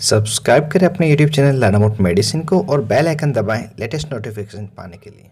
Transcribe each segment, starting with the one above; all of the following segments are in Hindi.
सब्सक्राइब करें अपने यूट्यूब चैनल लानामोट मेडिसिन को और बेल आइकन दबाएँ लेटेस्ट नोटिफिकेशन पाने के लिए।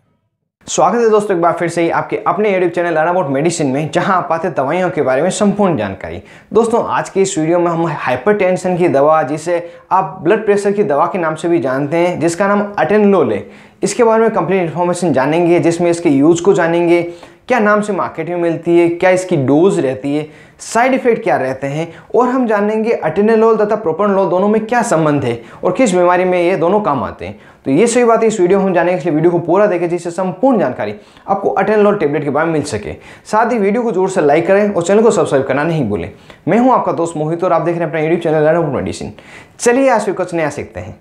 स्वागत है दोस्तों एक बार फिर से ही आपके अपने यूट्यूब चैनल अबाउट मेडिसिन में, जहाँ आप पाते दवाइयों के बारे में संपूर्ण जानकारी। दोस्तों, आज की इस वीडियो में हम हाइपरटेंशन की दवा, जिसे आप ब्लड प्रेशर की दवा के नाम से भी जानते हैं, जिसका नाम अटेनलोल है इसके बारे में कंप्लीट इन्फॉर्मेशन जानेंगे, जिसमें इसके यूज़ को जानेंगे क्या नाम से मार्केट में मिलती है, क्या इसकी डोज रहती है साइड इफ़ेक्ट क्या रहते हैं, और हम जानेंगे अटेनेलोल तथा प्रोपनलोल दोनों में क्या संबंध है और किस बीमारी में ये दोनों काम आते हैं। तो ये सही बात है, इस वीडियो हम जानेंगे इसलिए वीडियो को पूरा देखें जिससे संपूर्ण जानकारी आपको अटेनलोल टेबलेट के बारे में मिल सके। साथ ही वीडियो को ज़ोर से लाइक करें और चैनल को सब्सक्राइब करना नहीं भूलें। मैं हूँ आपका दोस्त मोहित और आप देख रहे हैं अपना यूट्यूब चैनल मेडिसिन चलिए आज फिर कुछ नया सीखते हैं।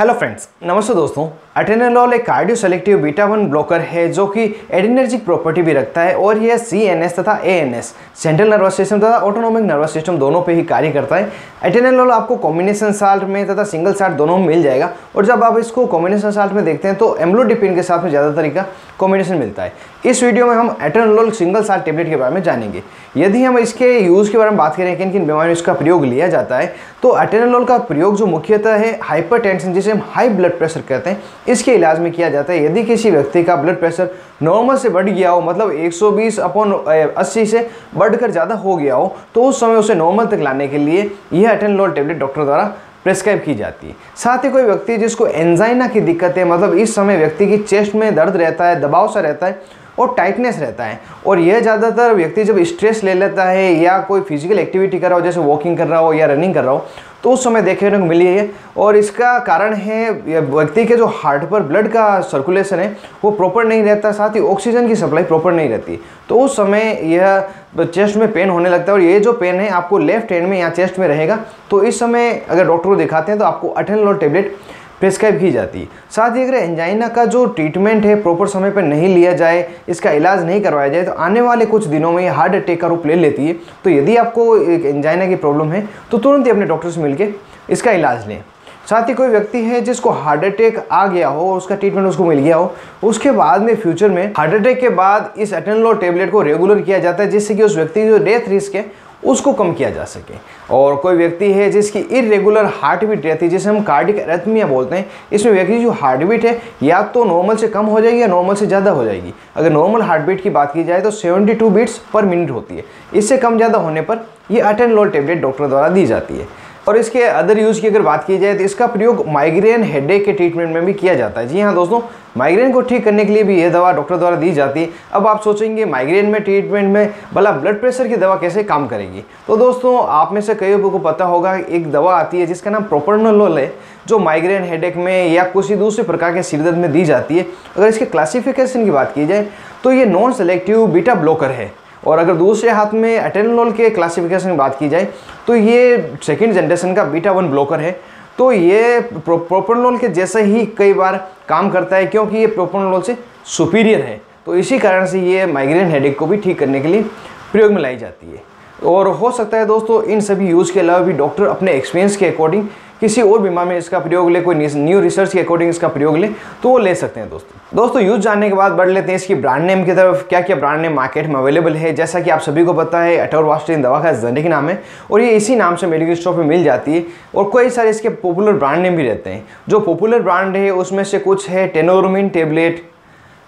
हेलो फ्रेंड्स नमस्ते दोस्तों। अटेनोल एक cardio selective beta one blocker है, जो कि एडिनर्जिक प्रॉपर्टी भी रखता है और यह सी एन एस तथा A N S central nervous system तथा ऑटोनोमिक नर्वस सिस्टम दोनों पे ही कार्य करता है। एटेनोल आपको कॉम्बिनेशन साल्ट में तथा सिंगल साल्ट दोनों में मिल जाएगा और जब आप इसको कॉम्बिनेशन साल्ट में देखते हैं तो एम्लोडिपिन के साथ में ज़्यादा तरीका कॉम्बिनेशन मिलता है। इस वीडियो में हम एटेनोल सिंगल साल्ट टेबलेट के बारे में जानेंगे। यदि हम इसके यूज़ के बारे में बात करें किन किन बीमारियों इसका प्रयोग लिया जाता है तो एटेनोल का प्रयोग जो मुख्यतः है हाइपर जिसे हम हाई ब्लड प्रेशर कहते हैं इसके इलाज में किया जाता है। यदि किसी व्यक्ति का ब्लड प्रेशर नॉर्मल से बढ़ गया हो मतलब 120 अपॉन 80 से बढ़कर ज़्यादा हो गया हो तो उस समय उसे नॉर्मल तक लाने के लिए यह एटेनलोल टेबलेट डॉक्टर द्वारा प्रेस्क्राइब की जाती है। साथ ही कोई व्यक्ति जिसको एंजाइना की दिक्कत है मतलब इस समय व्यक्ति की चेस्ट में दर्द रहता है, दबाव सा रहता है और टाइटनेस रहता है। और यह ज़्यादातर व्यक्ति जब स्ट्रेस ले लेता है या कोई फ़िज़िकल एक्टिविटी कर रहा हो, जैसे वॉकिंग कर रहा हो या रनिंग कर रहा हो तो उस समय देखने को मिली है। और इसका कारण है व्यक्ति के जो हार्ट पर ब्लड का सर्कुलेशन है, वो प्रॉपर नहीं रहता, साथ ही ऑक्सीजन की सप्लाई प्रॉपर नहीं रहती। तो उस समय यह चेस्ट में पेन होने लगता है और ये जो पेन है, आपको लेफ़्ट हैंड में या चेस्ट में रहेगा। तो इस समय अगर डॉक्टर को दिखाते हैं तो आपको अटेनलोल टेबलेट प्रिस्क्राइब की जाती। है साथ ही अगर एंजाइना का जो ट्रीटमेंट है प्रॉपर समय पर नहीं लिया जाए, इसका इलाज नहीं करवाया जाए तो आने वाले कुछ दिनों में हार्ट अटैक का रूप ले लेती है। तो यदि आपको एक एंजाइना की प्रॉब्लम है तो तुरंत ही अपने डॉक्टर से मिलकर इसका इलाज लें। साथ ही कोई व्यक्ति है जिसको हार्ट अटैक आ गया हो उसका ट्रीटमेंट उसको मिल गया हो, उसके बाद में फ्यूचर में हार्ट अटैक के बाद इस एटेनलो टेबलेट को रेगुलर किया जाता है, जिससे कि उस व्यक्ति की जो डेथ रिस्क है उसको कम किया जा सके। और कोई व्यक्ति है जिसकी इरेगुलर हार्ट बीट रहती है, जिसे हम कार्डिक एरेथमिया बोलते हैं, इसमें व्यक्ति जो हार्ट बीट है, या तो नॉर्मल से कम हो जाएगी या नॉर्मल से ज़्यादा हो जाएगी। अगर नॉर्मल हार्ट बीट की बात की जाए तो 72 बीट्स पर मिनट होती है। इससे कम ज़्यादा होने पर ये अटेनलोल टेबलेट डॉक्टर द्वारा दी जाती है। और इसके अदर यूज़ की अगर बात की जाए तो इसका प्रयोग माइग्रेन हेडेक के ट्रीटमेंट में भी किया जाता है। जी हाँ दोस्तों माइग्रेन को ठीक करने के लिए भी यह दवा डॉक्टर द्वारा दी जाती है। अब आप सोचेंगे माइग्रेन में ट्रीटमेंट में भला ब्लड प्रेशर की दवा कैसे काम करेगी? तो दोस्तों, आप में से कई लोगों को पता होगा, एक दवा आती है जिसका नाम प्रोपरनोल है, जो माइग्रेन हेडेक में या किसी दूसरे प्रकार के सिरदर्द में दी जाती है। अगर इसके क्लासिफिकेशन की बात की जाए तो ये नॉन सेलेक्टिव बीटा ब्लॉकर है। और अगर दूसरे हाथ में एटेनोल के क्लासिफिकेशन की बात की जाए तो ये सेकेंड जनरेशन का बीटा वन ब्लॉकर है। तो ये प्रो, प्रोपनोल के जैसे ही कई बार काम करता है क्योंकि ये प्रोपनोल से सुपीरियर है तो इसी कारण से ये माइग्रेन हेडेक को भी ठीक करने के लिए प्रयोग में लाई जाती है। और हो सकता है दोस्तों इन सभी यूज़ के अलावा भी डॉक्टर अपने एक्सपीरियंस के अकॉर्डिंग किसी और बीमार में इसका प्रयोग ले, कोई न्यू रिसर्च के अकॉर्डिंग इसका प्रयोग ले तो वो ले सकते हैं दोस्तों। दोस्तों यूज़ जानने के बाद बढ़ लेते हैं इसकी ब्रांड नेम की तरफ़। क्या क्या ब्रांड नेम मार्केट में अवेलेबल है? जैसा कि आप सभी को पता है अटोरवास्टिन दवा का जेनेरिक नाम है, और ये इसी नाम से मेडिकल स्टोर पर मिल जाती है, और कई सारे इसके पॉपुलर ब्रांड नेम भी रहते हैं। जो पॉपुलर ब्रांड है, उसमें से कुछ है Tenormin tablet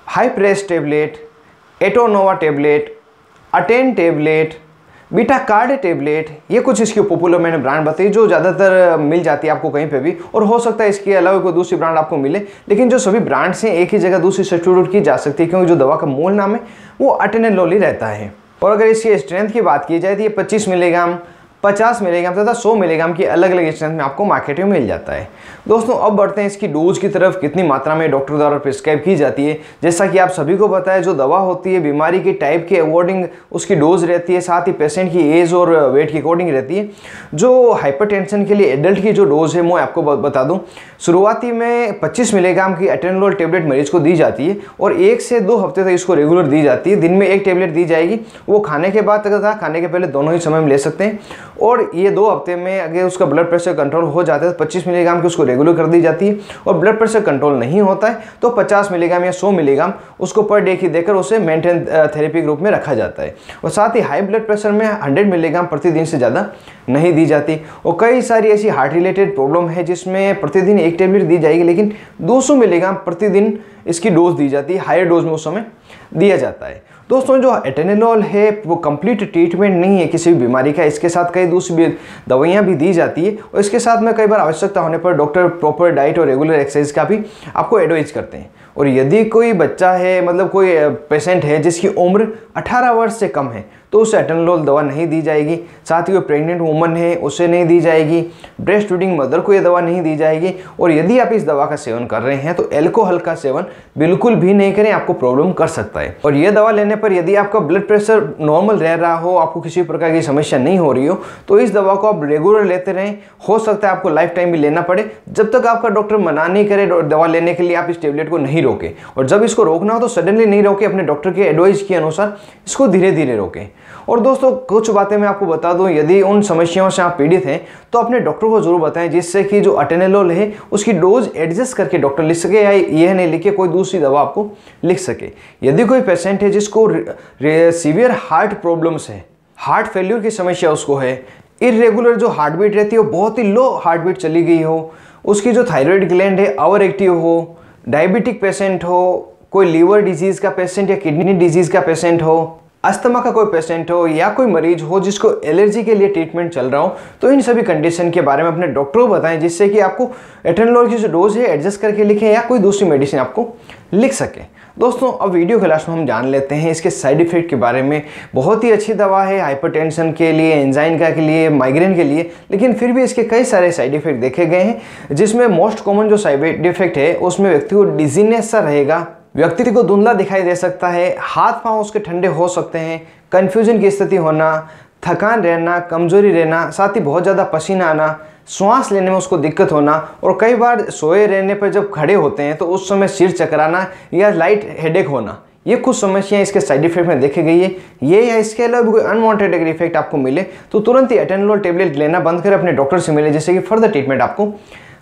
Hipres tablet Atenova tablet Aten tablet Betacard tablet ये कुछ इसकी पॉपुलर मैंने ब्रांड बताई जो ज़्यादातर मिल जाती है आपको कहीं पे भी। और हो सकता है इसके अलावा कोई दूसरी ब्रांड आपको मिले, लेकिन जो सभी ब्रांड्स हैं, एक ही जगह दूसरी सब्सटीट्यूट की जा सकती है, क्योंकि जो दवा का मूल नाम है, वो अटेनेलोली रहता है। और अगर इसकी स्ट्रेंथ की बात की जाए तो ये पच्चीस मिलीग्राम 50 मिलीग्राम तथा 100 मिलीग्राम की अलग अलग स्ट्रेंथ में आपको मार्केट में मिल जाता है। दोस्तों, अब बढ़ते हैं इसकी डोज की तरफ़, कितनी मात्रा में डॉक्टर द्वारा प्रिस्क्राइब की जाती है। जैसा कि आप सभी को पता है, जो दवा होती है, बीमारी के टाइप के अकॉर्डिंग उसकी डोज रहती है, साथ ही पेशेंट की एज और वेट के अकॉर्डिंग रहती है। जो हाइपर के लिए एडल्ट की जो डोज है मैं आपको बता दूँ, शुरुआती में पच्चीस मिलीग्राम की एटेनोल टेबलेट मरीज़ को दी जाती है और एक से दो हफ़्ते तक इसको रेगुलर दी जाती है। दिन में एक टेबलेट दी जाएगी। वो खाने के बाद तक था खाने के पहले दोनों ही समय में ले सकते हैं। और ये दो हफ़्ते में अगर उसका ब्लड प्रेशर कंट्रोल हो जाता है तो पच्चीस मिलीग्राम की उसको रेगुलर कर दी जाती है और ब्लड प्रेशर कंट्रोल नहीं होता है तो पचास मिलीग्राम या सौ मिलीग्राम उसको पर डे की देकर उसे मेंटेन थेरेपी के रूप में रखा जाता है। और साथ ही हाई ब्लड प्रेशर में हंड्रेड मिलीग्राम प्रतिदिन से ज़्यादा नहीं दी जाती। और कई सारी ऐसी हार्ट रिलेटेड प्रॉब्लम है जिसमें प्रतिदिन एक टेबलेट दी जाएगी, लेकिन 200 मिलीग्राम प्रतिदिन इसकी डोज दी जाती है हायर डोज में उस समय दिया जाता है। दोस्तों, जो एटेनॉल है, वो कंप्लीट ट्रीटमेंट नहीं है किसी भी बीमारी का। इसके साथ कई दूसरी दवाइयाँ भी दी जाती है और इसके साथ में कई बार आवश्यकता होने पर डॉक्टर प्रॉपर डाइट और रेगुलर एक्सरसाइज का भी आपको एडवाइज करते हैं। और यदि कोई बच्चा है मतलब कोई पेशेंट है जिसकी उम्र 18 वर्ष से कम है तो उसे एटनलोल दवा नहीं दी जाएगी। साथ ही वो प्रेग्नेंट वुमन है, उसे नहीं दी जाएगी। ब्रेस्ट फीडिंग मदर को ये दवा नहीं दी जाएगी। और यदि आप इस दवा का सेवन कर रहे हैं तो एल्कोहल का सेवन बिल्कुल भी नहीं करें, आपको प्रॉब्लम कर सकता है। और ये दवा लेने पर यदि आपका ब्लड प्रेशर नॉर्मल रह रहा हो, आपको किसी प्रकार की समस्या नहीं हो रही हो तो इस दवा को आप रेगुलर लेते रहें। हो सकता है आपको लाइफ टाइम भी लेना पड़े। जब तक आपका डॉक्टर मना नहीं करे दवा लेने के लिए आप इस टेबलेट को नहीं रोकें। और जब इसको रोकना हो तो सडनली नहीं रोके। अपने डॉक्टर के एडवाइस के अनुसार इसको धीरे धीरे रोकें। और दोस्तों, कुछ बातें मैं आपको बता दूँ। यदि उन समस्याओं से आप पीड़ित हैं तो अपने डॉक्टर को ज़रूर बताएँ, जिससे कि जो अटेनेलोल है, उसकी डोज एडजस्ट करके डॉक्टर लिख सके या यह नहीं लिखे, कोई दूसरी दवा आपको लिख सके। यदि कोई पेशेंट है जिसको सीवियर हार्ट प्रॉब्लम्स है हार्ट फेल्यूर की समस्या उसको है इरेगुलर जो हार्ट बीट रहती है बहुत ही लो हार्ट बीट चली गई हो, उसकी जो थायराइड ग्लैंड है ओवर एक्टिव हो डायबिटिक पेशेंट हो, कोई लीवर डिज़ीज़ का पेशेंट या किडनी डिज़ीज़ का पेशेंट हो अस्थमा का कोई पेशेंट हो या कोई मरीज़ हो जिसको एलर्जी के लिए ट्रीटमेंट चल रहा हो तो इन सभी कंडीशन के बारे में अपने डॉक्टर को बताएँ, जिससे कि आपको एटेनोल की जो डोज है एडजस्ट करके लिखें या कोई दूसरी मेडिसिन आपको लिख सके। दोस्तों, अब वीडियो के लास्ट में हम जान लेते हैं इसके साइड इफ़ेक्ट के बारे में। बहुत ही अच्छी दवा है हाइपरटेंशन के लिए एंजाइन का के लिए माइग्रेन के लिए, लेकिन फिर भी इसके कई सारे साइड इफ़ेक्ट देखे गए हैं, जिसमें मोस्ट कॉमन जो साइड इफ़ेक्ट है, उसमें व्यक्ति को डिजीनेस सा रहेगा। व्यक्ति को धुंधला दिखाई दे सकता है, हाथ पाँव उसके ठंडे हो सकते हैं कन्फ्यूज़न की स्थिति होना, थकान रहना, कमज़ोरी रहना, साथ ही बहुत ज़्यादा पसीना आना, श्वास लेने में उसको दिक्कत होना और कई बार सोए रहने पर जब खड़े होते हैं तो उस समय सिर चकराना या लाइट हेडेक होना। ये कुछ समस्याएँ इसके साइड इफ़ेक्ट में देखी गई है। ये या इसके अलावा भी कोई अनवांटेड अगर इफ़ेक्ट आपको मिले तो तुरंत ही एटेनोल टेबलेट लेना बंद कर अपने डॉक्टर से मिले, जिससे कि फर्दर ट्रीटमेंट आपको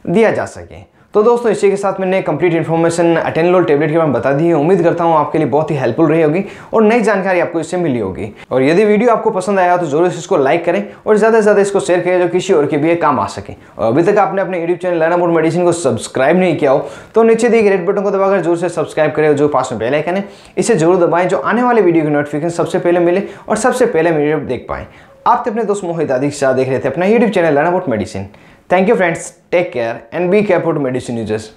दिया जा सके। तो दोस्तों, इसी के साथ मैंने कंप्लीट इन्फॉर्मेशन अटेनलोल टेबलेट के बारे में बता दी है। उम्मीद करता हूँ आपके लिए बहुत ही हेल्पफुल रही होगी और नई जानकारी आपको इससे मिली होगी। और यदि वीडियो आपको पसंद आया तो ज़रूर इसको लाइक करें और ज़्यादा से ज़्यादा इसको शेयर करें जो किसी और के भी काम आ सके। और अभी तक आपने अपने YouTube channel learn about medicine को सब्सक्राइब नहीं किया हो तो नीचे दिए रेड बटन को दबाकर ज़रूर से सब्सक्राइब करें जो पास में बेलाइकन है, इसे ज़रूर दबाएँ जो आने वाले वीडियो की नोटिफिकेशन सबसे पहले मिले और सबसे पहले वीडियो देख पाएँ। आप तो अपने दोस्त मोहित आदि के साथ देख रहे थे अपना YouTube channel learn about medicine Thank you friends, take care and be careful to medicine users.